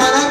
someone